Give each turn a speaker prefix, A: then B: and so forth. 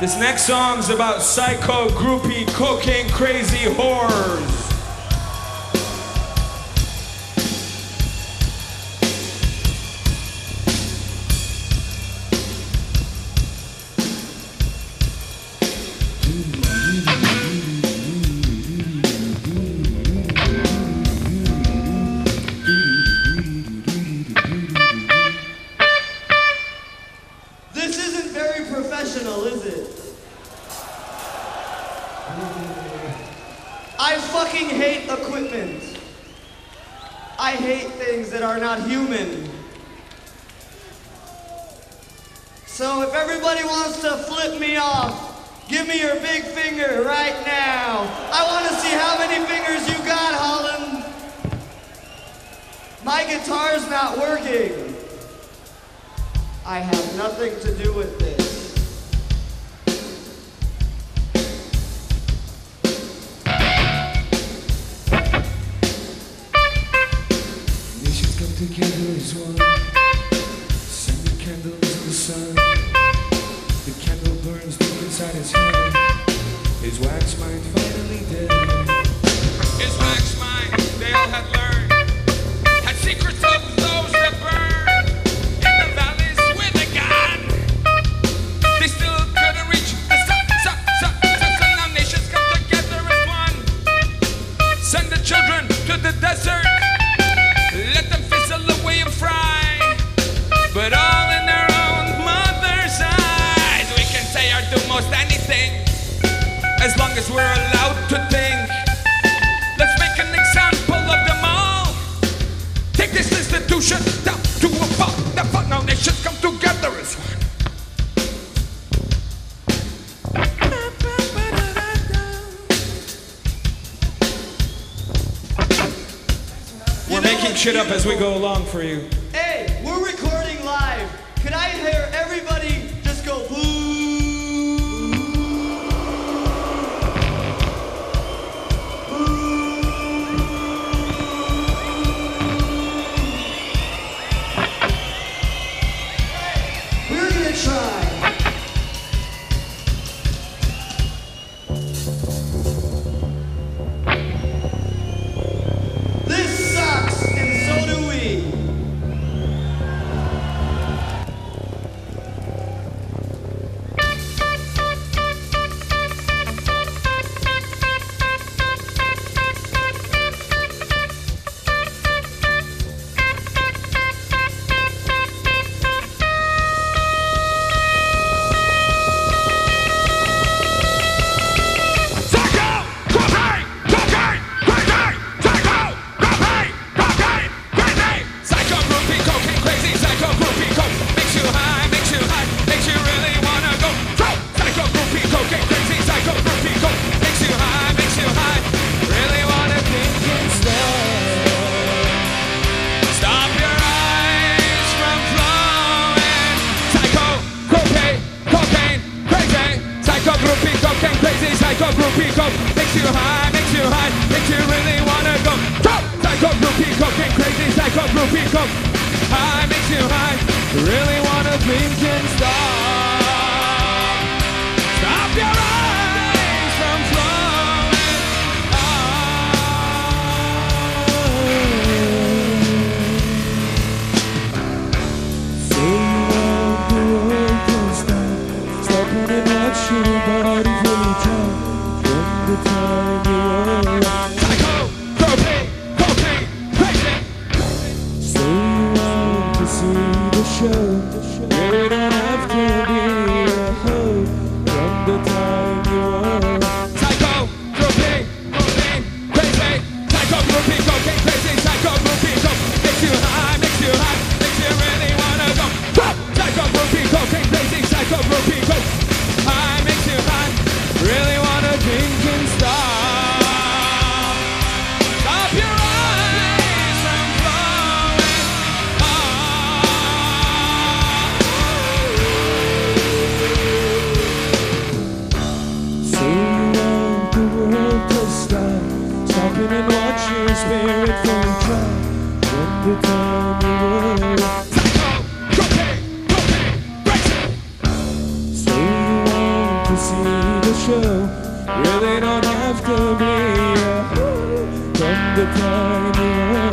A: This next song's about psycho, groupie, cocaine crazy whores.
B: I hate things that are not human. So if everybody wants to flip me off, give me your big finger right now. I want to see how many fingers you got, Holland. My guitar's not working. I have nothing to do with this.
C: Come together one. Send the candles in the sun. The candle burns deep inside his head. His wax mind finally dead.
D: His wax mind, they all had learned. Had secrets of those to think. Let's make an example of them all. Take this institution down to a fall. The fuck now nations come together as one.
A: We're making shit up as we go along for you.
B: Really wanna dream can stop. Stop your eyes from flowing ah. you stop. Stop your body. open and watch your spirit fall dry when the time arrives. So you want
D: to see the show, really don't have to be. When the time arrives.